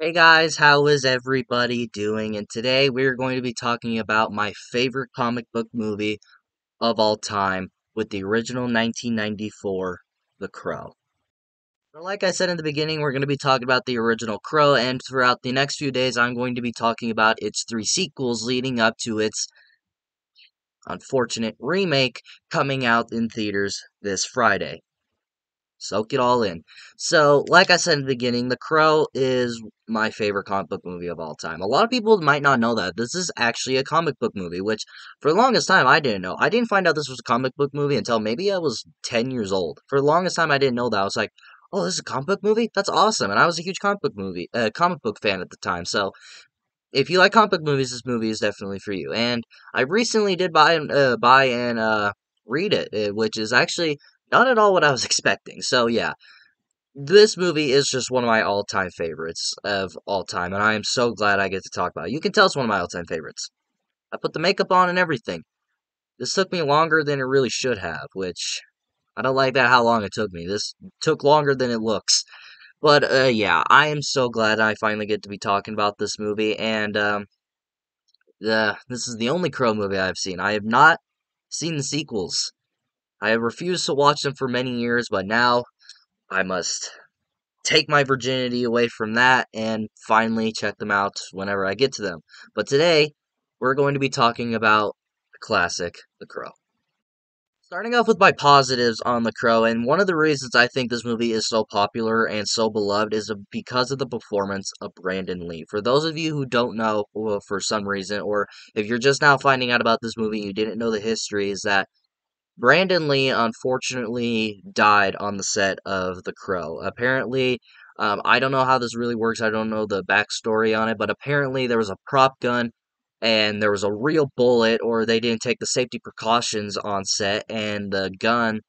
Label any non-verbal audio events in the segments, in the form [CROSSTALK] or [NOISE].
Hey guys, how is everybody doing? And today we're going to be talking about my favorite comic book movie of all time with the original 1994 The Crow. So like I said in the beginning, we're going to be talking about the original Crow, and throughout the next few days, I'm going to be talking about its three sequels leading up to its unfortunate remake coming out in theaters this Friday. Soak it all in. So, like I said in the beginning, The Crow is my favorite comic book movie of all time. A lot of people might not know that. This is actually a comic book movie, which for the longest time I didn't know. I didn't find out this was a comic book movie until maybe I was 10 years old. For the longest time I didn't know that. I was like, oh, this is a comic book movie? That's awesome. And I was a huge comic book movie, uh, comic book fan at the time. So, if you like comic book movies, this movie is definitely for you. And I recently did buy, uh, buy and, uh, read it, uh, which is actually not at all what I was expecting. So yeah, this movie is just one of my all-time favorites of all time, and I am so glad I get to talk about it. You can tell it's one of my all-time favorites. I put the makeup on and everything. This took me longer than it really should have, which I don't like that how long it took me. This took longer than it looks. But uh, yeah, I am so glad I finally get to be talking about this movie, and um, the this is the only Crow movie I've seen. I have not seen the sequels. I have refused to watch them for many years, but now I must take my virginity away from that and finally check them out whenever I get to them. But today, we're going to be talking about the classic, The Crow. Starting off with my positives on The Crow, and one of the reasons I think this movie is so popular and so beloved is because of the performance of Brandon Lee. For those of you who don't know well, for some reason, or if you're just now finding out about this movie you didn't know the history, is that Brandon Lee unfortunately died on the set of The Crow. Apparently, um, I don't know how this really works. I don't know the backstory on it, but apparently there was a prop gun and there was a real bullet, or they didn't take the safety precautions on set, and the gun,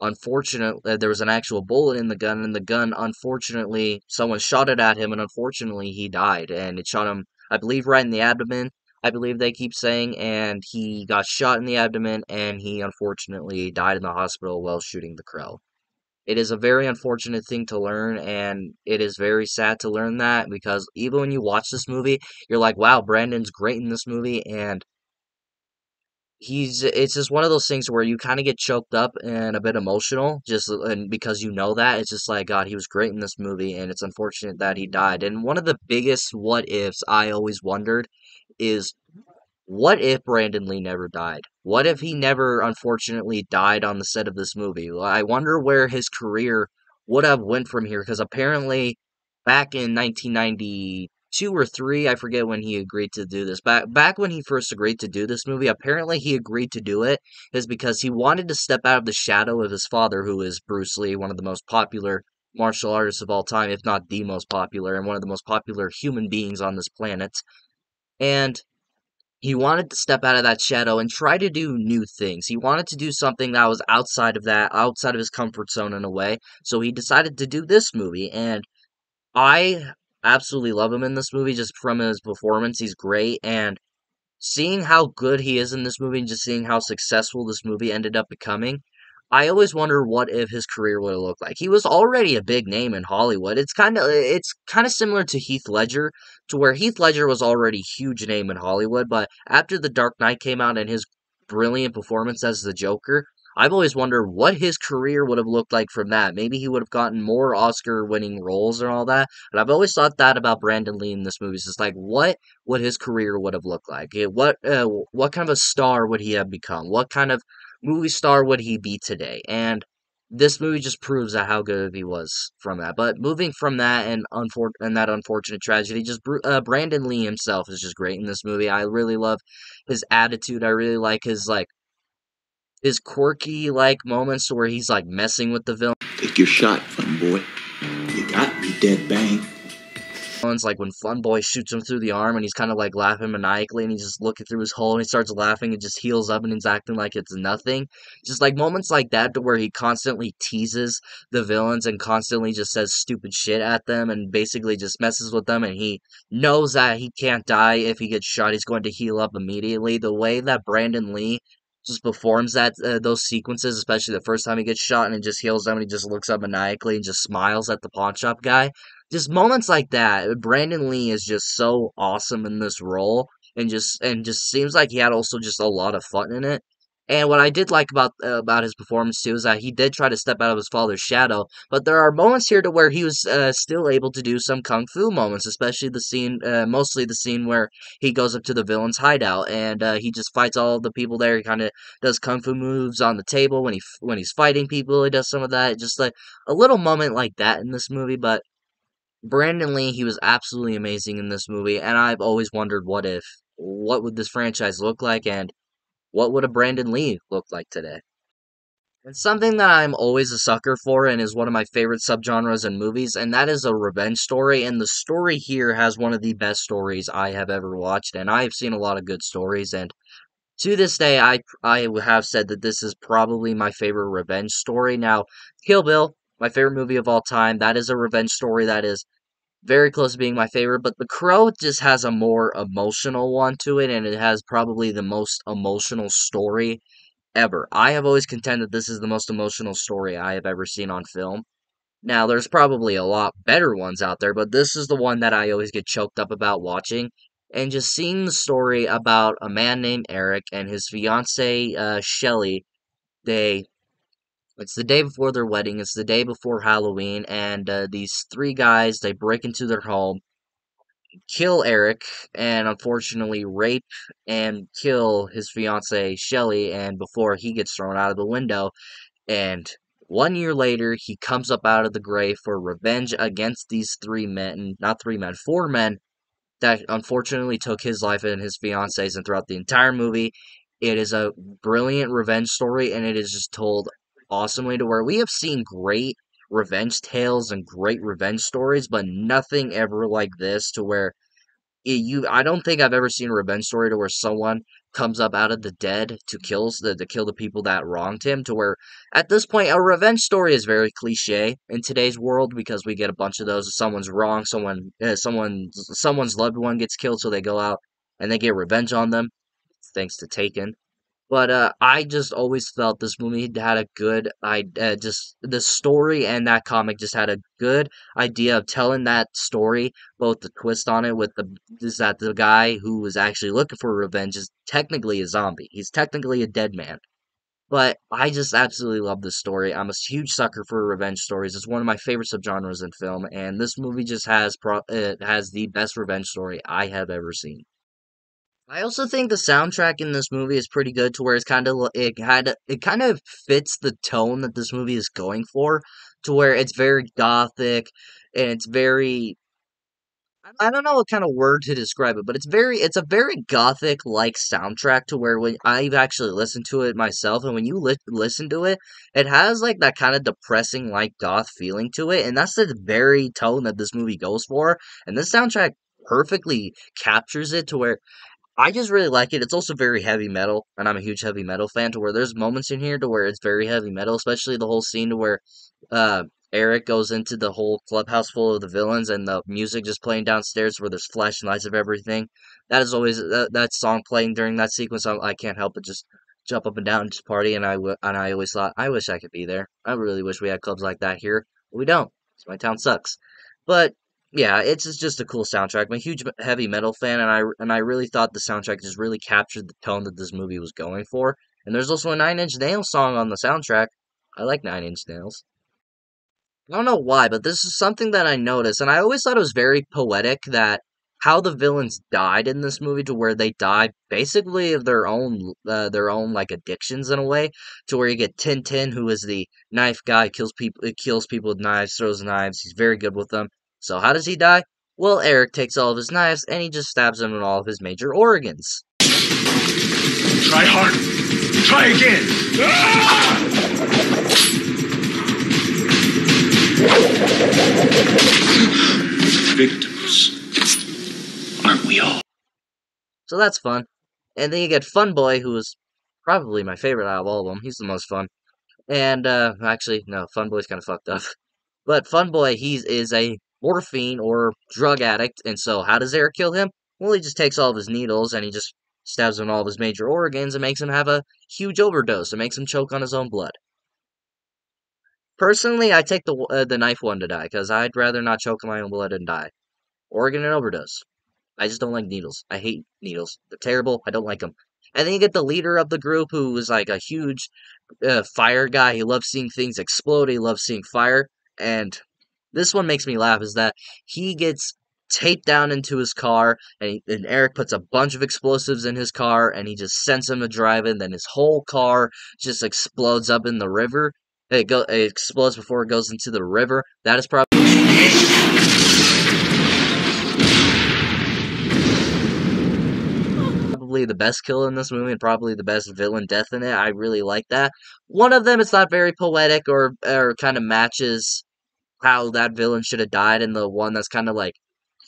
unfortunately, uh, there was an actual bullet in the gun, and the gun, unfortunately, someone shot it at him, and unfortunately, he died, and it shot him, I believe, right in the abdomen I believe they keep saying, and he got shot in the abdomen, and he unfortunately died in the hospital while shooting the crow. It is a very unfortunate thing to learn, and it is very sad to learn that because even when you watch this movie, you're like, wow, Brandon's great in this movie, and he's it's just one of those things where you kind of get choked up and a bit emotional just and because you know that it's just like god he was great in this movie and it's unfortunate that he died and one of the biggest what ifs i always wondered is what if Brandon Lee never died? What if he never unfortunately died on the set of this movie? I wonder where his career would have went from here because apparently back in 1992 or 3, I forget when he agreed to do this. Back back when he first agreed to do this movie, apparently he agreed to do it is because he wanted to step out of the shadow of his father who is Bruce Lee, one of the most popular martial artists of all time, if not the most popular and one of the most popular human beings on this planet. And he wanted to step out of that shadow and try to do new things. He wanted to do something that was outside of that, outside of his comfort zone in a way. So he decided to do this movie, and I absolutely love him in this movie just from his performance. He's great, and seeing how good he is in this movie and just seeing how successful this movie ended up becoming, I always wonder what if his career would have looked like. He was already a big name in Hollywood. It's kind of it's kind of similar to Heath Ledger, to where Heath Ledger was already huge name in Hollywood, but after The Dark Knight came out and his brilliant performance as the Joker, I've always wondered what his career would have looked like from that. Maybe he would have gotten more Oscar-winning roles and all that. But I've always thought that about Brandon Lee in this movie. It's like, what would his career would have looked like? What uh, what kind of a star would he have become? What kind of movie star would he be today? And this movie just proves how good he was from that. But moving from that and unfor- and that unfortunate tragedy, just uh, Brandon Lee himself is just great in this movie. I really love his attitude. I really like his like his quirky like moments where he's like messing with the villain. Take your shot, fun boy. You got me dead bang like when Fun Boy shoots him through the arm and he's kind of like laughing maniacally and he's just looking through his hole and he starts laughing and just heals up and he's acting like it's nothing. Just like moments like that to where he constantly teases the villains and constantly just says stupid shit at them and basically just messes with them and he knows that he can't die if he gets shot. He's going to heal up immediately. The way that Brandon Lee just performs that uh, those sequences, especially the first time he gets shot and it just heals them and he just looks up maniacally and just smiles at the pawn shop guy just moments like that. Brandon Lee is just so awesome in this role, and just and just seems like he had also just a lot of fun in it. And what I did like about uh, about his performance too is that he did try to step out of his father's shadow, but there are moments here to where he was uh, still able to do some kung fu moments, especially the scene, uh, mostly the scene where he goes up to the villain's hideout and uh, he just fights all the people there. He kind of does kung fu moves on the table when he when he's fighting people. He does some of that, just like a little moment like that in this movie. But Brandon Lee, he was absolutely amazing in this movie, and I've always wondered what if, what would this franchise look like, and what would a Brandon Lee look like today? It's something that I'm always a sucker for and is one of my favorite subgenres in movies, and that is a revenge story. And the story here has one of the best stories I have ever watched, and I've seen a lot of good stories. And to this day, I I have said that this is probably my favorite revenge story. Now, Kill Bill, my favorite movie of all time, that is a revenge story that is very close to being my favorite, but The Crow just has a more emotional one to it, and it has probably the most emotional story ever. I have always contended this is the most emotional story I have ever seen on film. Now, there's probably a lot better ones out there, but this is the one that I always get choked up about watching. And just seeing the story about a man named Eric and his fiancee, uh, Shelly, they it's the day before their wedding. It's the day before Halloween, and uh, these three guys they break into their home, kill Eric, and unfortunately rape and kill his fiancee Shelly. And before he gets thrown out of the window, and one year later he comes up out of the grave for revenge against these three men, not three men, four men that unfortunately took his life and his fiance's. And throughout the entire movie, it is a brilliant revenge story, and it is just told awesomely to where we have seen great revenge tales and great revenge stories, but nothing ever like this to where you I don't think I've ever seen a revenge story to where someone comes up out of the dead to kills the to kill the people that wronged him to where at this point a revenge story is very cliche in today's world because we get a bunch of those someone's wrong someone uh, someone someone's loved one gets killed so they go out and they get revenge on them thanks to Taken but uh, I just always felt this movie had a good, I uh, just the story and that comic just had a good idea of telling that story. Both the twist on it with the is that the guy who was actually looking for revenge is technically a zombie. He's technically a dead man. But I just absolutely love this story. I'm a huge sucker for revenge stories. It's one of my favorite subgenres in film, and this movie just has pro- it has the best revenge story I have ever seen. I also think the soundtrack in this movie is pretty good to where it's kind of it had it kind of fits the tone that this movie is going for to where it's very gothic and it's very I don't know what kind of word to describe it, but it's very it's a very gothic like soundtrack to where when I've actually listened to it myself and when you li- listen to it, it has like that kind of depressing like goth feeling to it and that's the very tone that this movie goes for and this soundtrack perfectly captures it to where I just really like it. It's also very heavy metal, and I'm a huge heavy metal fan. To where there's moments in here to where it's very heavy metal, especially the whole scene to where uh, Eric goes into the whole clubhouse full of the villains, and the music just playing downstairs where there's flashing lights of everything. That is always that, that song playing during that sequence. I, I can't help but just jump up and down and just party. And I and I always thought I wish I could be there. I really wish we had clubs like that here. But we don't. my town sucks. But yeah, it's just a cool soundtrack. I'm a huge heavy metal fan, and I and I really thought the soundtrack just really captured the tone that this movie was going for. And there's also a Nine Inch Nails song on the soundtrack. I like Nine Inch Nails. I don't know why, but this is something that I noticed, and I always thought it was very poetic that how the villains died in this movie to where they died basically of their own uh, their own like addictions in a way to where you get Tin Tin who is the knife guy kills people kills people with knives throws knives he's very good with them so how does he die? Well, Eric takes all of his knives and he just stabs him in all of his major organs. Try hard. Try again. Victims. Aren't we all? So that's fun. And then you get Fun Boy, who is probably my favorite out of all of them. He's the most fun. And, uh, actually, no, Fun Boy's kind of fucked up. [LAUGHS] But Fun Boy, he is a morphine or drug addict. And so, how does Eric kill him? Well, he just takes all of his needles and he just stabs him in all of his major organs and makes him have a huge overdose and makes him choke on his own blood. Personally, I take the uh, the knife one to die because I'd rather not choke on my own blood and die, or get an overdose. I just don't like needles. I hate needles. They're terrible. I don't like them. And then you get the leader of the group who is like a huge uh, fire guy. He loves seeing things explode. He loves seeing fire. And this one makes me laugh is that he gets taped down into his car and, he, and Eric puts a bunch of explosives in his car and he just sends him to drive. Then his whole car just explodes up in the river. It, go, it explodes before it goes into the river. That is probably probably the best kill in this movie and probably the best villain death in it. I really like that. One of them is not very poetic or or kind of matches how that villain should have died, and the one that's kind of like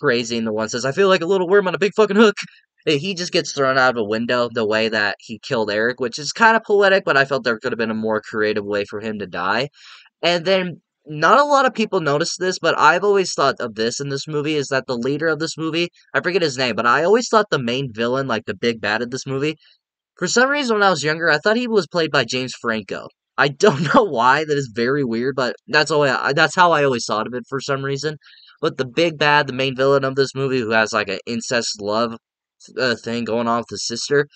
crazy, and the one says, "I feel like a little worm on a big fucking hook." [LAUGHS] He just gets thrown out of a window the way that he killed Eric, which is kind of poetic, but I felt there could have been a more creative way for him to die. And then not a lot of people notice this, but I've always thought of this in this movie is that the leader of this movie, I forget his name, but I always thought the main villain, like the big bad of this movie, for some reason when I was younger, I thought he was played by James Franco. I don't [LAUGHS] know why. That is very weird, but that's all. I, that's how I always thought of it for some reason. But the big bad, the main villain of this movie, who has like an incest love uh, thing going on with his sister,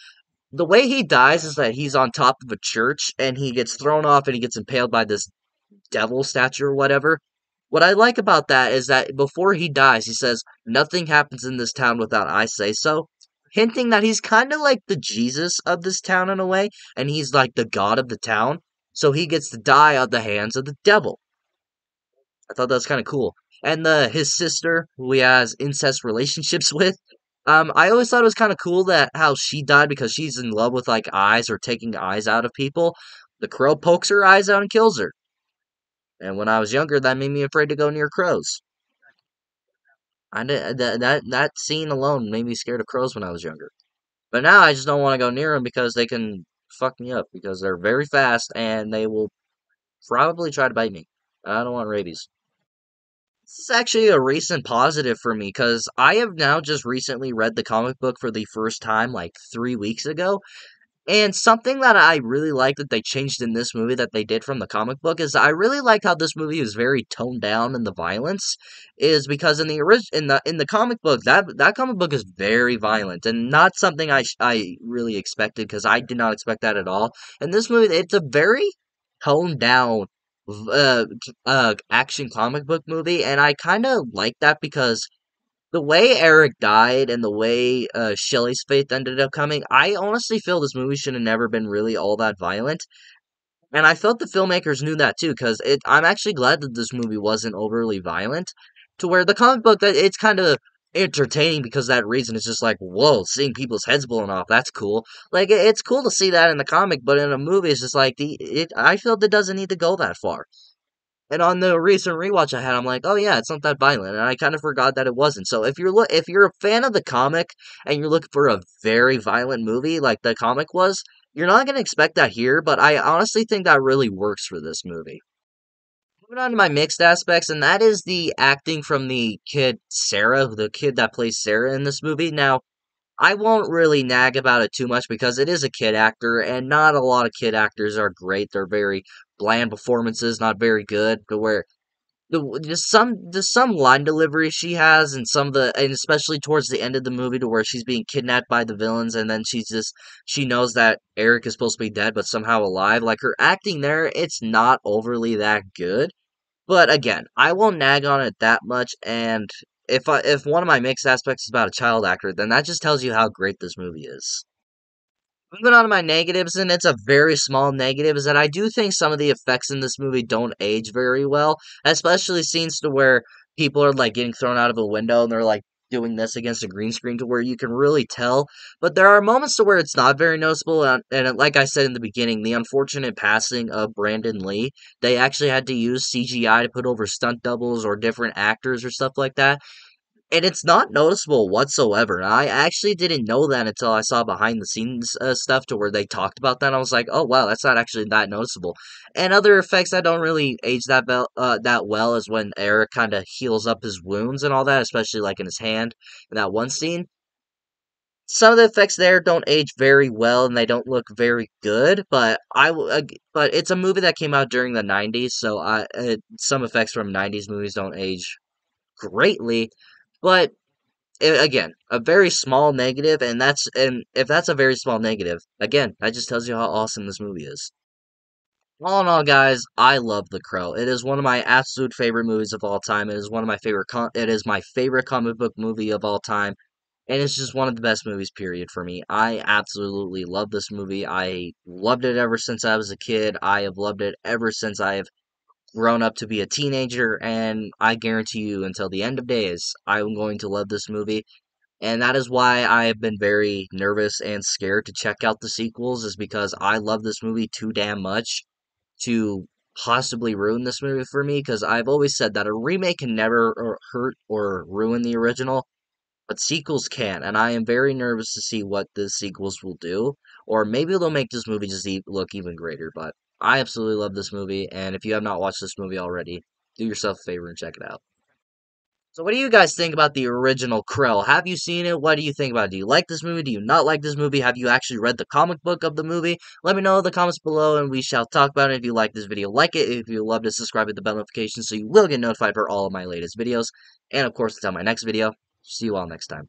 the way he dies is that he's on top of a church and he gets thrown off and he gets impaled by this devil statue or whatever. What I like about that is that before he dies, he says, Nothing happens in this town without I say so. Hinting that he's kind of like the Jesus of this town in a way, and he's like the God of the town, so he gets to die at the hands of the devil. I thought that was kind of cool. And the his sister, who he has incest relationships [LAUGHS] with, um, I always thought it was kind of cool that how she died because she's in love with like eyes or taking eyes out of people. The crow pokes her eyes out and kills her. And when I was younger, that made me afraid to go near crows. I did, that that that scene alone made me scared of crows when I was younger. But now I just don't want to go near them because they can fuck me up because they're very fast and they will probably try to bite me. I don't want rabies. This is actually a recent positive for me because I have now just recently read the comic book for the first time like three weeks ago, and something that I really like that they changed in this movie that they did from the comic book is I really like how this movie is very toned down in the violence is because in the orig- in the in the comic book that that comic book is very violent and not something I I really expected because I did not expect that at all. In this movie it's a very toned down uh, uh action comic book movie and I kind of like that because the way Eric died and the way uh, Shelly's faith ended up coming, I honestly feel this movie should have never been really all that violent. And I felt the filmmakers knew that too, because I'm actually glad that this movie wasn't overly violent. To where the comic book, that it's kind of entertaining because that reason is just like, whoa, seeing people's heads blown off, that's cool. Like, it's cool to see that in the comic, but in a movie, it's just like, the it. I feel it doesn't need to go that far. And on the recent rewatch I had, I'm like, oh yeah, it's not that violent, and I kind of forgot that it wasn't. So if you're lo- if you're a fan of the comic and you're looking for a very violent movie like the comic was, you're not gonna expect that here. But I honestly think that really works for this movie. Moving on to my mixed aspects, and that is the acting from the kid Sarah, the kid that plays Sarah in this movie. Now, I won't really nag about it too much because it is a kid actor, and not a lot of kid actors are great. They're very bland performances, not very good. To where the just some just some line delivery she has, and some of the and especially towards the end of the movie, to where she's being kidnapped by the villains, and then she's just she knows that Eric is supposed to be dead, but somehow alive. Like her acting there, it's not overly that good. But again, I won't nag on it that much, and if I, if one of my mixed aspects is about a child actor, then that just tells you how great this movie is. Moving on to my negatives, and it's a very small negative, is that I do think some of the effects in this movie don't age very well, especially scenes to where people are like getting thrown out of a window and they're like doing this against a green screen to where you can really tell. But there are moments to where it's not very noticeable, and, and uh, like I said in the beginning, the unfortunate passing of Brandon Lee, they actually had to use CGI to put over stunt doubles or different actors or stuff like that and it's not noticeable whatsoever. I actually didn't know that until I saw behind the scenes uh, stuff to where they talked about that. I was like, oh wow, that's not actually that noticeable. And other effects that don't really age that be- uh, that well is when Eric kind of heals up his wounds and all that, especially like in his hand in that one scene. some of the effects there don't age very well and they don't look very good, but I uh, but it's a movie that came out during the 90s, so I uh, some effects from 90s movies don't age greatly, but again, a very small negative and that's and if that's a very small negative, again, that just tells you how awesome this movie is. All in all, guys, I love The Crow. It is one of my absolute favorite movies of all time. It is one of my favorite. It is my favorite comic book movie of all time, and it's just one of the best movies. Period for me. I absolutely love this movie. I loved it ever since I was a kid. I have loved it ever since I have grown up to be a teenager, and I guarantee you, until the end of days, I'm going to love this movie. And that is why I have been very nervous and scared to check out the sequels, is because I love this movie too damn much to possibly ruin this movie for me because I've always said that a remake can never hurt or ruin the original, but sequels can, and I am very nervous to see what the sequels will do, or maybe they'll make this movie just look even greater. But I absolutely love this movie, and if you have not watched this movie already, do yourself a favor and check it out. So, what do you guys think about the original Crow? Have you seen it? What do you think about it? Do you like this movie? Do you not like this movie? Have you actually read the comic book of the movie? Let me know in the comments below and we shall talk about it. If you like this video, like it. If you love to subscribe with the bell notification so you will get notified for all of my latest videos. And of course, until my next video, see you all next time.